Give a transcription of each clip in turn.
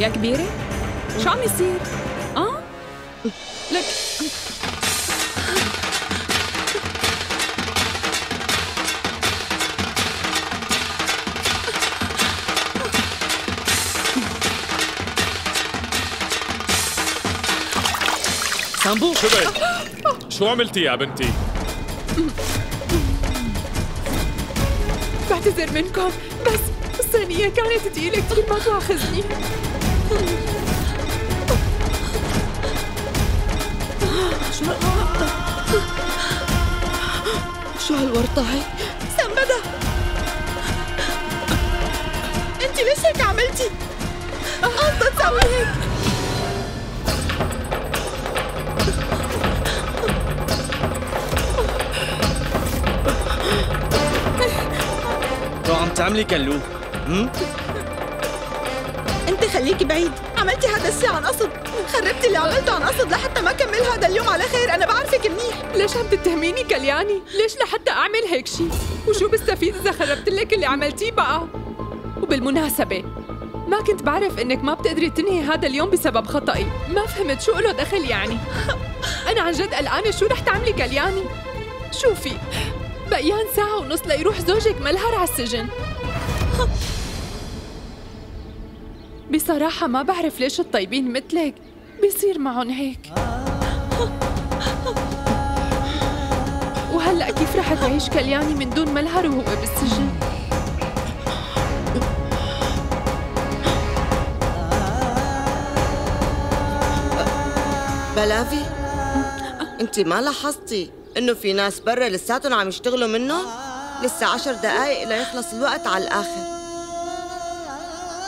يا كبيرة شو عم يصير؟ آه لك سامبو شو بك؟ شو عملتي يا بنتي؟ بعتذر منكم بس الصينية كانت تقيلة كثير ما تواخذني شو هالورطة هي؟ سنبدة انت ليش هيك عملتي؟ قصدت تسوي هيك شو عم تعملي كلو؟ أنت خليكي بعيد عملتي هذا الشيء عن قصد خربتي اللي عملته عن قصد لحتى ما كمل هذا اليوم على خير أنا بعرفك منيح ليش عم تتهميني كلياني؟ ليش لحتى أعمل هيك شيء؟ وشو بستفيد إذا خربت لك اللي عملتيه بقى؟ وبالمناسبة ما كنت بعرف إنك ما بتقدري تنهي هذا اليوم بسبب خطأي ما فهمت شو له دخل يعني أنا عن جد قلقانة شو رح تعملي كلياني؟ شوفي بقيان ساعة ونص ليروح زوجك ملهر على السجن بصراحة ما بعرف ليش الطيبين مثلك. بيصير معهم هيك. وهلأ كيف رح تعيش كلياني من دون ملهر وهو بالسجن؟ بلافي انت ما لاحظتي انه في ناس برا لساتهم عم يشتغلوا منهم لسه عشر دقايق ليخلص الوقت على الآخر.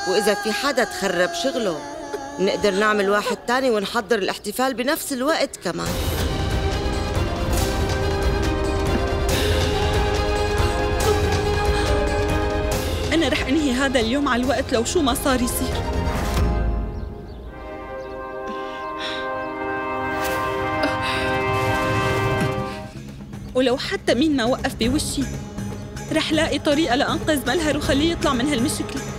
وإذا في حدا تخرب شغله. نقدر نعمل واحد تاني ونحضر الاحتفال بنفس الوقت كمان. أنا رح أنهي هذا اليوم على الوقت لو شو ما صار يصير. ولو حتى مين ما وقف بوشي رح لاقي طريقة لأنقذ ملهر وخليه يطلع من هالمشكلة.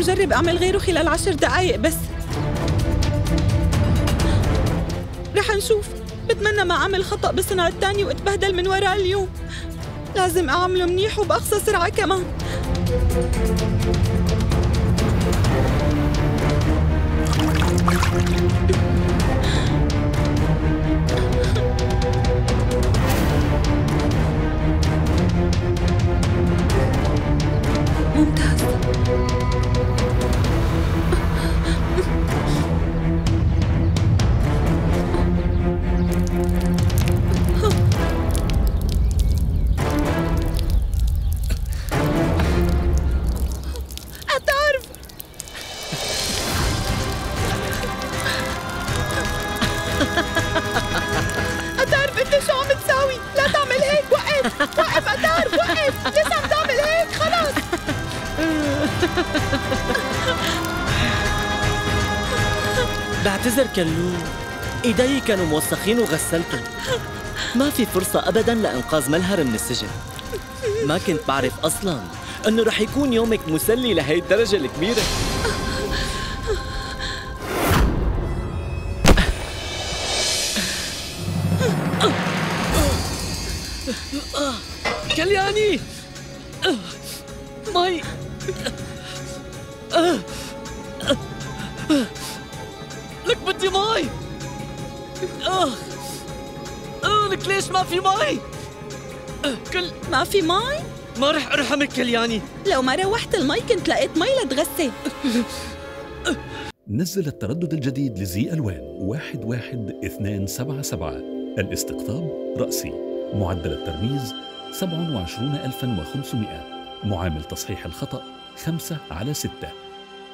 لازم جرب أعمل غيره خلال عشر دقايق بس. رح نشوف. بتمنى ما أعمل خطأ بالصنع الثاني وأتبهدل من وراء اليوم. لازم أعمله منيح وبأقصى سرعة كمان. ممتاز أتعرف أتعرف. أنت شو عم تساوي؟ لا تعمل هيك وقف. وقف أتعرف وقف. بعتذر كلو ايدي كانوا موسخين وغسلتهم ما في فرصة أبدا لإنقاذ ملهر من السجن. ما كنت بعرف أصلا إنه رح يكون يومك مسلي لهي الدرجة الكبيرة. كلياني! مي لك بدي مي. آه. آه لك ليش ما في مي؟ كل ما في مي؟ ما رح أرحمك كلياني لو ما روحت المي كنت لقيت مي لتغسل نزل التردد الجديد لزي ألوان. واحد واحد اثنان سبعة سبعة. الاستقطاب رأسي. معدل الترميز سبع وعشرون ألفا وخمسمائة. معامل تصحيح الخطأ خمسة على ستة.